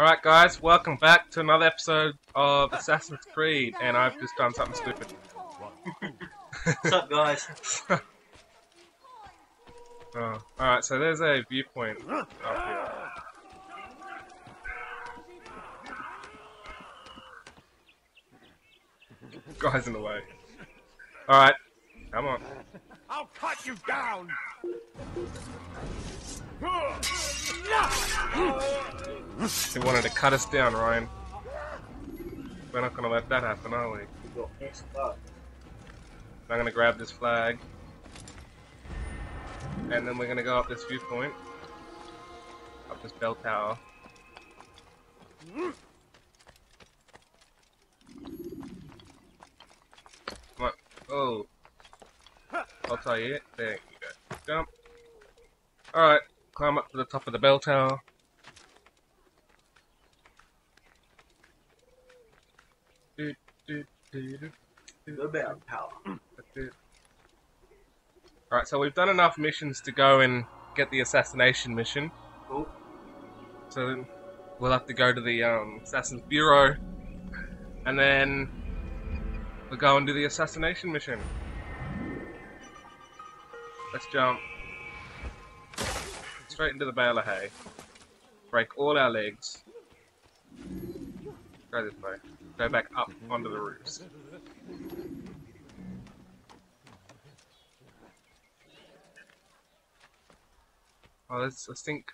Alright guys, welcome back to another episode of Assassin's Creed, and I've just done something stupid. What's up, guys? oh, Alright, so there's a viewpoint up here. Guy's in the way. Alright, come on. I'll cut you down! He wanted to cut us down, Ryan. We're not gonna let that happen, are we? I'm gonna grab this flag. And then we're gonna go up this viewpoint. Up this bell tower. Come on. Oh. I'll tell you it. There you go. Jump. Alright. Climb up to the top of the bell tower. Do, do, do, do. Good about. Alright, so we've done enough missions to go and get the assassination mission. Cool. So then we'll have to go to the um, Assassin's Bureau and then we'll go and do the assassination mission. Let's jump straight into the bale of hay. Break all our legs. Go this way. Go back up onto the roofs. Oh, there's a sync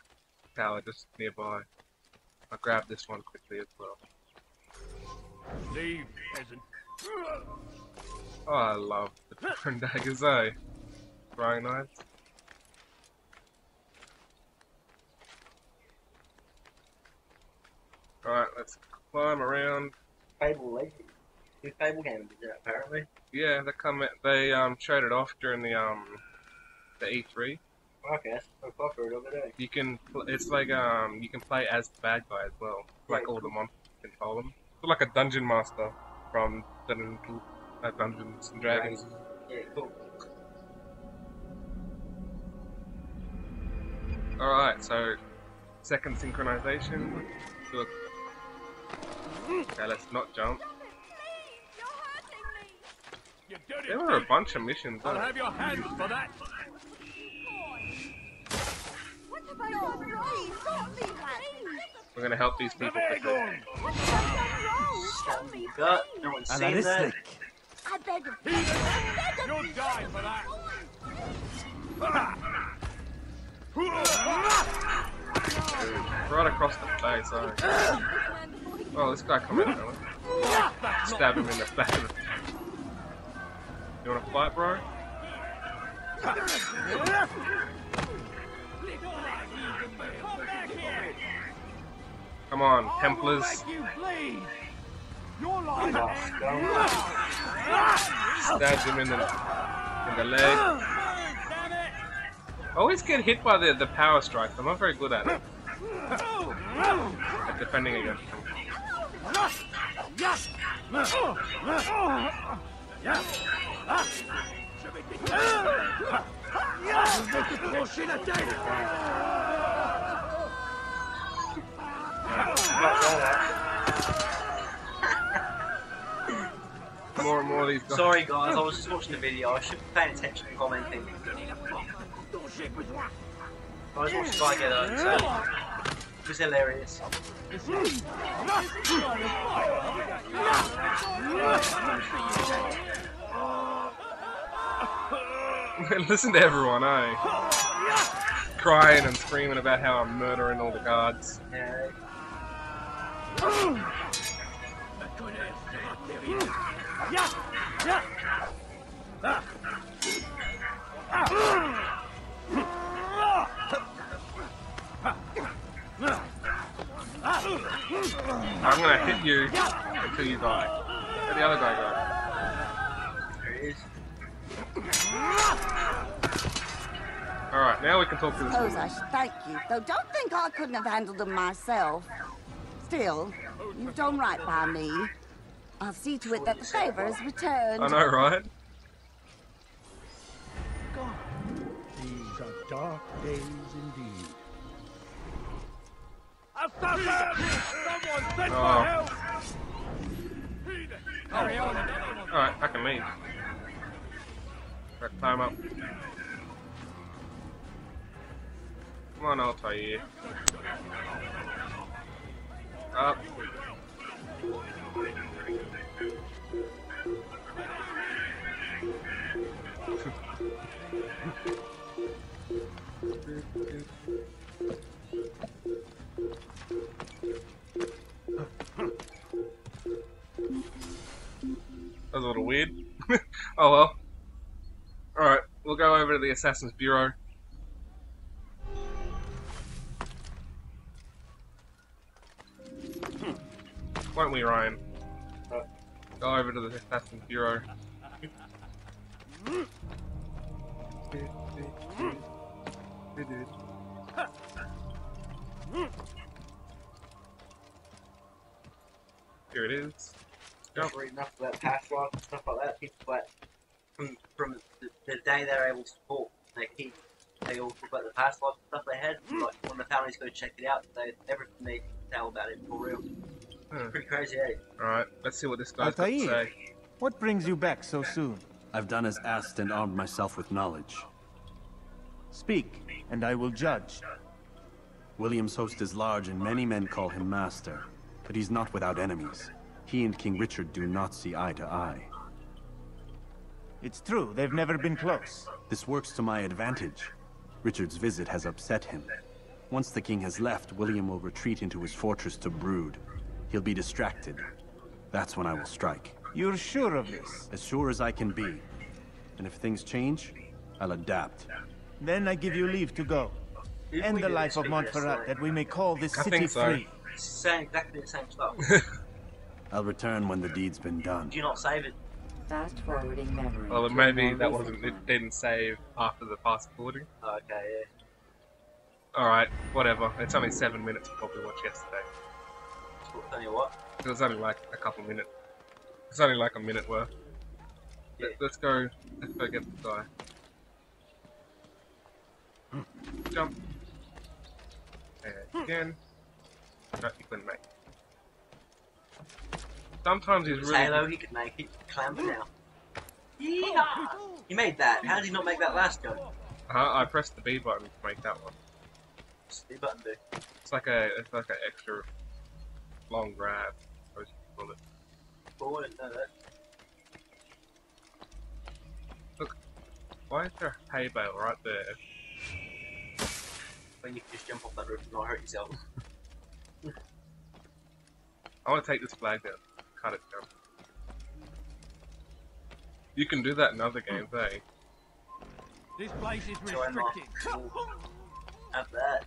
tower just nearby. I'll grab this one quickly as well. Leave, peasant. Oh, I love the different daggers, eh? Throwing knives. Alright, let's climb around. Fable Legacy. New Fable game is apparently. Yeah, they come. At, they um showed it off during the um the E3. Okay, that's so popular over there. You can. Pl- it's like um you can play as the bad guy as well. Like Yeah, all the monsters control them. Feel like a dungeon master from Dun- uh, Dungeons and Dragons. Yeah, cool. Alright, so second synchronization. A- Okay, let's not jump. There were a bunch of missions. I'll Though. have your hands for that. What have I done wrong? Stop me, please! We're gonna help these people bag quickly. on. What have I done wrong? Stop me, Gut, no one's seen that. I beg of you. You'll die for that. Right across the face, sorry. Oh, this guy in, really. Stab him in the back of the... You wanna fight, bro? Come on, Templars. Stabs him in the in the leg. I always get hit by the, the power strikes. I'm not very good at it. At defending against them. More and more guys. Sorry, guys, I was just watching the video. I should be paying attention and commenting. I was watching the guy get it was hilarious. Listen to everyone, eh? Crying and screaming about how I'm murdering all the guards. Yeah. I'm gonna hit you until you die. Let the other guy go. There it is. Alright, now we can talk to this Suppose woman. I should thank you, though don't think I couldn't have handled them myself. Still, you've done right by me. I'll see to it that the favor is returned. I know, right? These are dark days Someone send on! I can leave. Climb up. weird. oh well. Alright, we'll go over to the Assassin's Bureau. Hmm. Won't we, Ryan? Uh, go over to the Assassin's Bureau. Here it is. Just read enough about password and stuff like that. People like from from the, the day they're able to talk, they keep they all talk about the password and stuff they had. Like when the families go check it out, they everything they tell about it for real. Hmm. Pretty crazy, eh? Alright, let's see what this guy's got to say. What brings you back so soon? I've done as asked and armed myself with knowledge. Speak, and I will judge. William's host is large and many men call him master, but he's not without enemies. He and King Richard do not see eye to eye. It's true, they've never been close. This works to my advantage. Richard's visit has upset him. Once the king has left, William will retreat into his fortress to brood. He'll be distracted. That's when I will strike. You're sure of this? As sure as I can be. And if things change, I'll adapt. Then I give you leave to go. If End the life of Montferrat that we may call this I city so. free. It's saying exactly the same stuff. I'll return when the deed's been done. do you not save it? Fast forwarding memory. Well, maybe that wasn't. It didn't save after the fast forwarding. Oh, okay, yeah. Alright, whatever. It's only seven minutes. I probably watched yesterday. So, tell you what. It was only like a couple minutes. It's only like a minute worth. Yeah. Let, us go. Let's go get the guy. Jump. And again. No, you couldn't make. It. Sometimes he's really. Halo, he could make it. Clamber now. Yeehaw! He made that. How did he not make that last go? Uh, I pressed the B button to make that one. What's the button do? It's like a. It's like an extra long grab. I suppose you could call it. Oh, I didn't know that. Why is there a hay bale right there? Then you can just jump off that roof and not hurt yourself. I want to take this flag down. Cut it down. You can do that in other games, eh? This place is Join my- restricted. Have that.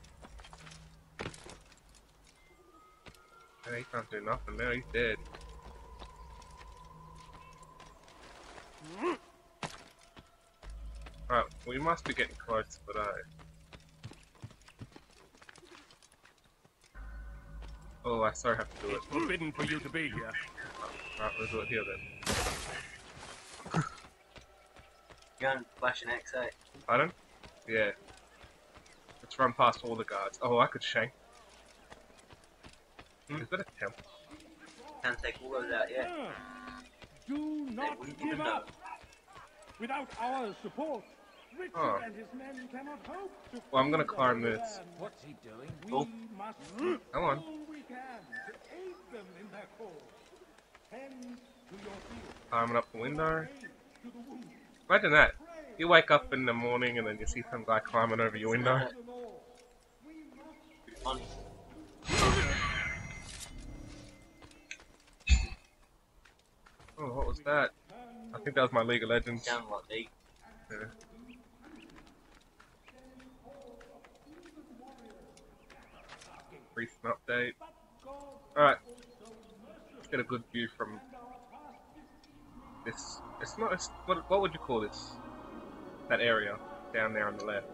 Yeah, he can't do nothing now, he's dead. Right, we must be getting close, but uh. Oh, I sorry have to do it. It's forbidden for you to be here. Right, we'll do it here then. Go and flash an X, eh? Pardon? Yeah. Let's run past all the guards. Oh, I could shank. Is that a temple? Can take all those out, yeah. Do not wouldn't even give know. up. Without our support, Richard Oh. and his men cannot hope to Well, I'm gonna climb this. land. What's he doing? We Oh. must do Come on. Climbing up the window. Aid to the wounded. Imagine that. You wake up in the morning and then you see some guy climbing over your window. To the Lord. Be funny. Oh, what was that? I think that was my League of Legends. Down like me. Yeah. Recent update. Alright. Let's get a good view from this. It's not. It's, what, what would you call this? That area down there on the left.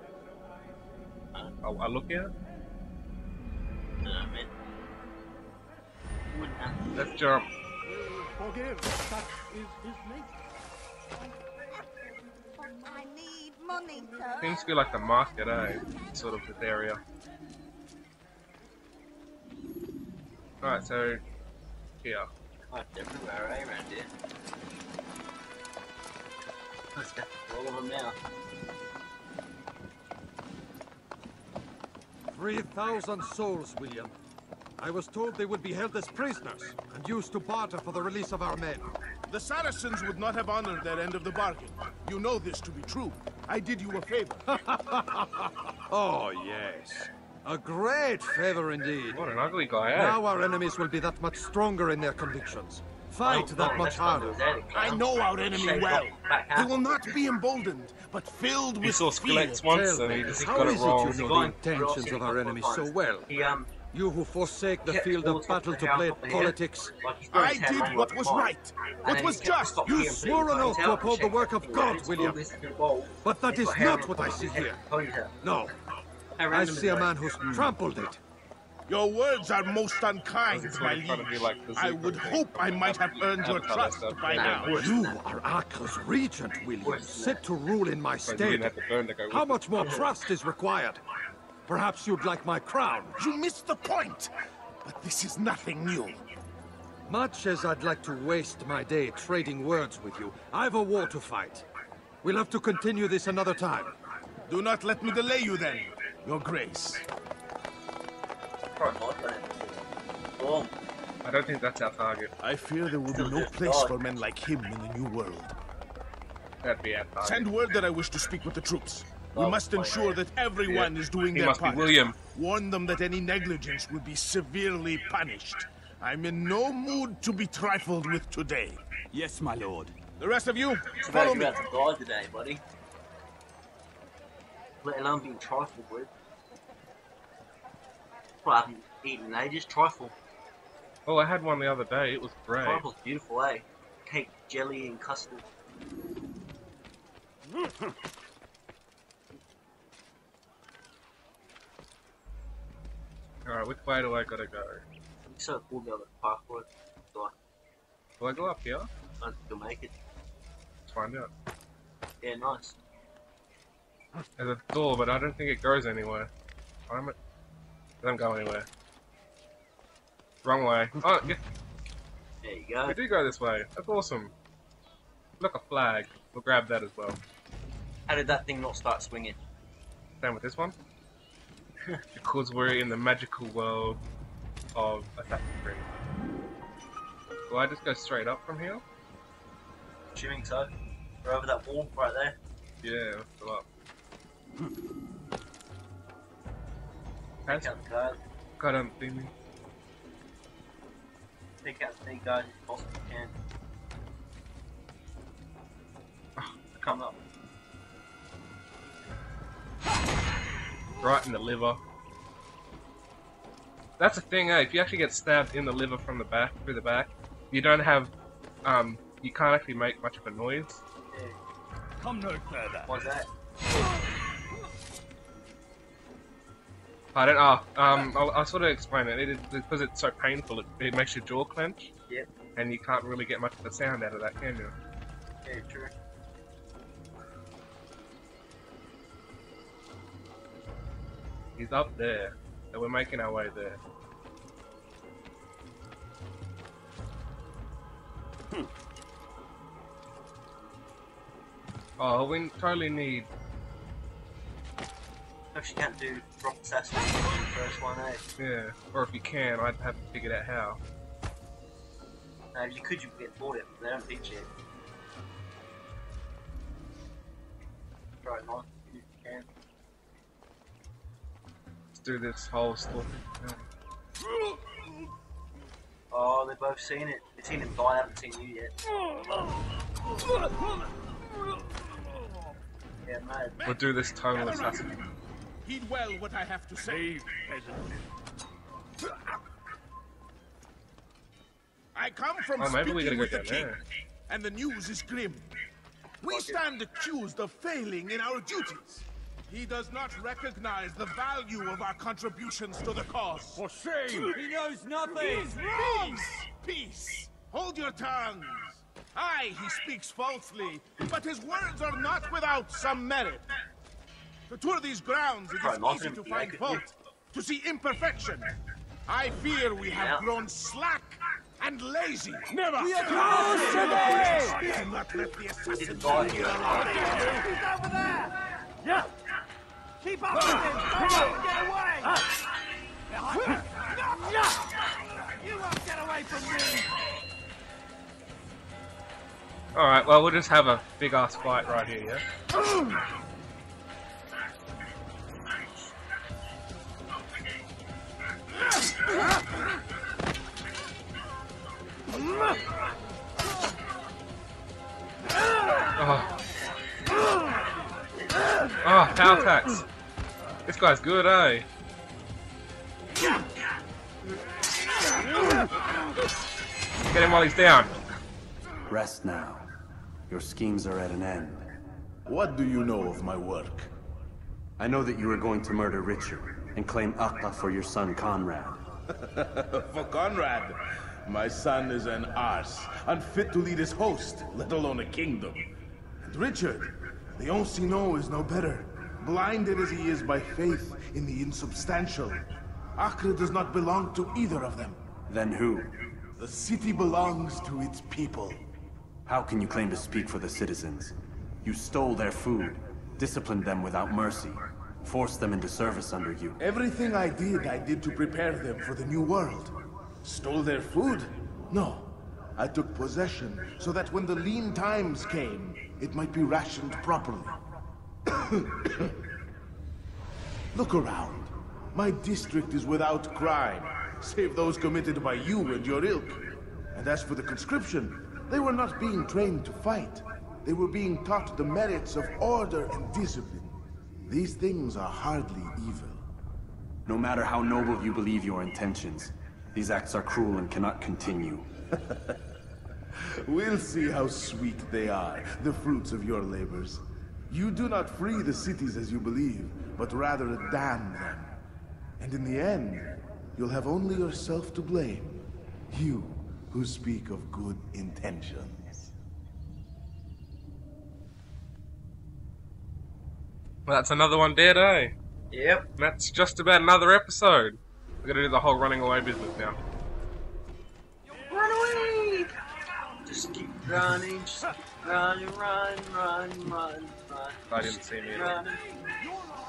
I, I look at it. No, man. Wouldn't. Let's jump. Forgive. Such is his nature. I need money, sir. Seems to be like the market, eh? Sort of this area. Alright, so here. Oh, it's everywhere, eh, around here. Let's get all of them now. Three thousand souls, William. I was told they would be held as prisoners and used to barter for the release of our men. The Saracens would not have honored their end of the bargain. You know this to be true. I did you a favor. Oh, yes. A great favor indeed. What an ugly guy, eh? Now our enemies will be that much stronger in their convictions. Fight Oh, that much harder. I know our enemy well. He will not be emboldened, but filled with fear. once and he just how got is it it you know the intentions of our enemies so well? He, um, You who forsake the field of battle to play at politics. Like he's got I did what was right, what was just. You so swore an oath to uphold the work of God, William. always in the bowl. But that is not what I see here. No, How I see a man who's trampled it. Your words are most unkind, my sort of kind of be liege. like I would thing? hope I might have earned your trust by now. You are Acre's regent, William, Worse than set to rule in my But you state. didn't have to burn to go with How much more trust is required? Perhaps you'd like my crown. You missed the point. But this is nothing new. Much as I'd like to waste my day trading words with you, I've a war to fight. We'll have to continue this another time. Do not let me delay you then, your grace. Probably not, but- Boom. I don't think that's our target. I fear there will be no place for men like him in the new world. That'd be our target. Send word that I wish to speak with the troops. We must ensure that everyone is doing He their part. William. Warn them that any negligence will be severely punished. I'm in no mood to be trifled with today. Yes, my lord. The rest of you, follow me. had to die today, buddy. Let alone being trifled with. Well, I haven't eaten in ages. Trifle. Oh, I had one the other day. It was great. Trifle's beautiful, eh? Cake, jelly, and custard. Alright, which way do I gotta go? It's so cool the other parkour. So Do I go up here? I think you'll make it. Let's find out. Yeah, nice. There's a door, but I don't think it goes anywhere. I'm it. Doesn't go anywhere. Wrong way. Oh, yeah, There you go. we do go this way. That's awesome. Look, a flag. We'll grab that as well. How did that thing not start swinging? Same with this one. because we're in the magical world of Assassin's Creed. Do I just go straight up from here? Assuming so. We're over that wall right there. Yeah, let's go up. Take Has out the guard. God don't see me. Take out the guard as possible can. Come up. Right in the liver. That's the thing, eh? If you actually get stabbed in the liver from the back, through the back, you don't have, um, you can't actually make much of a noise. Yeah. Come no further. Why's that? I don't know. Um, I'll, I'll sort of explain it. It is because it's so painful. It, it makes your jaw clench, Yep. and you can't really get much of a sound out of that, can you? Yeah, true. He's up there, and we're making our way there. Oh, we totally need. Actually can't do drop assassin on the first one, eh? Yeah, or if you can, I'd have to figure out how. No, if you could, you get bought it, but they don't teach it. Try it not, if you can. Let's do this whole story. Oh, they've both seen it. They've seen him die, I haven't seen you yet. Yeah, mad. We'll do this tonal assassin. Heed well what I have to say. I come from Oh, maybe speaking gotta go with the king, there. and the news is grim. We stand accused of failing in our duties. He does not recognize the value of our contributions to the cause. For shame! He knows nothing! Peace! Peace! Hold your tongues! Aye, he speaks falsely, but his words are not without some merit. To tour these grounds, it Try is not easy to to find fault, to see imperfection. I fear we have grown slack and lazy. Never. We are close to me! Do not let the Didn't assassin buy be it. He's over there! Yeah! Keep up with him! Ah. Come on, get away! Ah. You won't get away from me! Alright, well, we'll just have a big ass fight right here, yeah? Attacks. This guy's good, eh? Get him while he's down. Rest now. Your schemes are at an end. What do you know of my work? I know that you are going to murder Richard and claim Acre for your son Conrad. For Conrad, my son is an arse, unfit to lead his host, let alone a kingdom. And Richard, the Oncino is no better, blinded as he is by faith in the insubstantial. Acre does not belong to either of them. Then who? The city belongs to its people. How can you claim to speak for the citizens? You stole their food, disciplined them without mercy, forced them into service under you. Everything I did, I did to prepare them for the new world. Stole their food? No. I took possession so that when the lean times came, it might be rationed properly. Look around. My district is without crime, save those committed by you and your ilk. And as for the conscription, they were not being trained to fight. They were being taught the merits of order and discipline. These things are hardly evil. No matter how noble you believe your intentions, these acts are cruel and cannot continue. We'll see how sweet they are, the fruits of your labors. You do not free the cities as you believe, but rather damn them. And in the end, you'll have only yourself to blame. You, who speak of good intentions. Well, that's another one dead, eh? Yep. And that's just about another episode. We're gonna do the whole running away business now. Run away! Just keep running, just keep running, run, run, run, I didn't see me at all.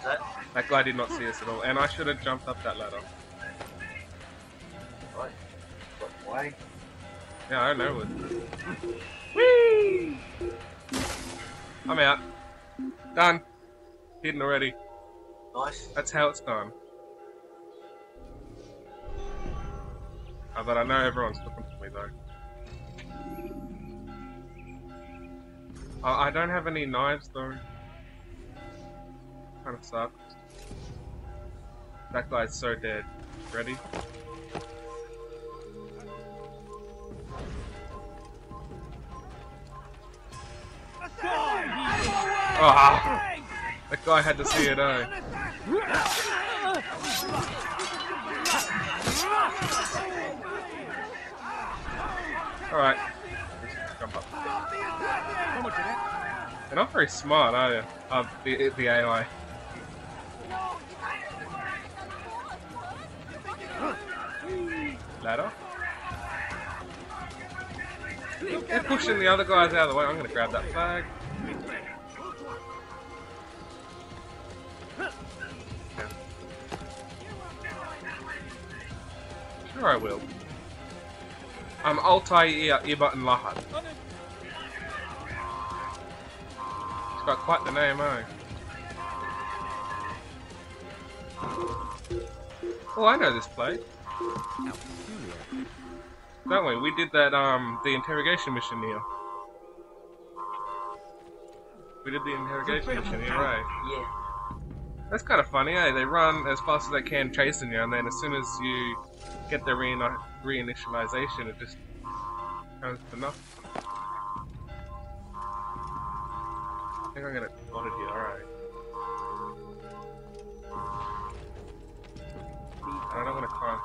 That, That guy did not see us at all, and I should have jumped up that ladder. right. But why? Yeah, I don't know it. Whee! I'm out. Done. Hidden already. Nice. That's how it's done. Uh, but I know everyone's looking for me though. I I don't have any knives though. Kinda sucks. That guy's so dead. Ready? Ah! That guy had to see it, eh? Alright. Let's jump up. They're not very smart, are they? Uh, the, the AI. Ladder? They're pushing the other guys out of the way. I'm gonna grab that flag. Sure I will. I'm Altai Ibn Lahat. Got quite the name, eh? Oh, I know this place. Don't we? We did that, um, the interrogation mission here. We did the interrogation mission here, right? Yeah. That's kind of funny, eh? They run as fast as they can chasing you, and then as soon as you get the reini- reinitialization, it just comes to nothing. Think I'm gonna it here, alright. I don't to climb.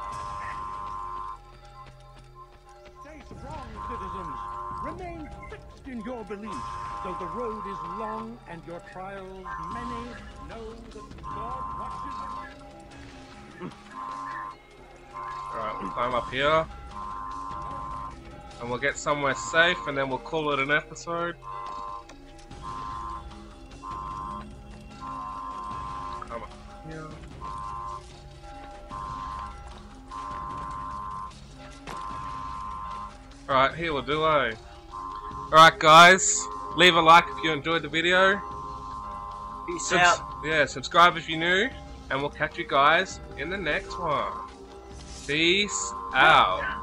Stay strong, citizens. Remain fixed in your beliefs, though the road is long and your trials many. Know that God watches. All right, we'll Climb up here. And we'll get somewhere safe and then we'll call it an episode. We'll do eh? Alright guys, leave a like if you enjoyed the video. Peace Subs- out. yeah, subscribe if you're new, and we'll catch you guys in the next one. Peace out.